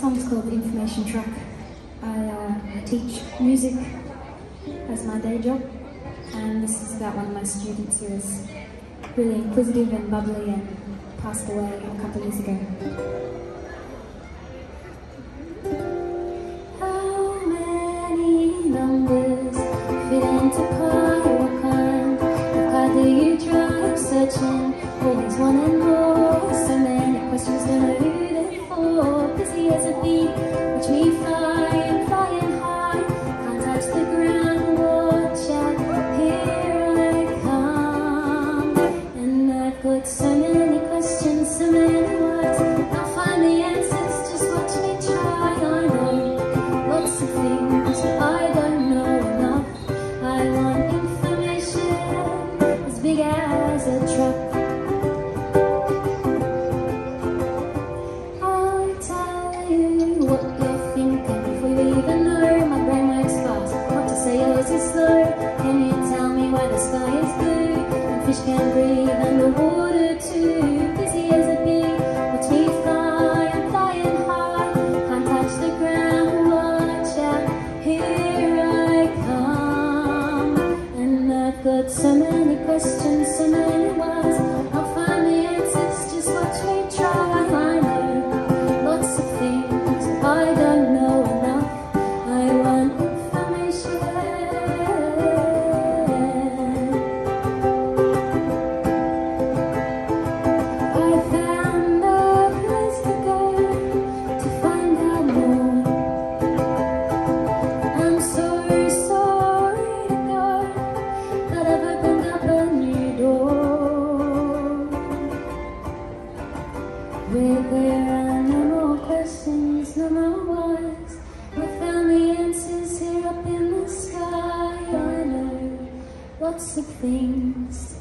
song's called Information Truck. I, uh, I teach music as my day job, and this is about one of my students who is really inquisitive and bubbly and passed away a couple of years ago. Busy as a bee, watch me flying, flying high. Can't touch the ground, watch out, here I come. And I've got so many questions, so many words. I'll find the answers, just watch me try. I know lots of things I don't know enough. I want information as big as a truck. Is blue and fish can breathe underwater too? Busy as a bee, watch me fly. I'm flying high, can't touch the ground. Watch out, here I come. And I've got so many questions, so many words. Where there are no more questions, no more whys. We found the answers here up in the sky. I know lots of things.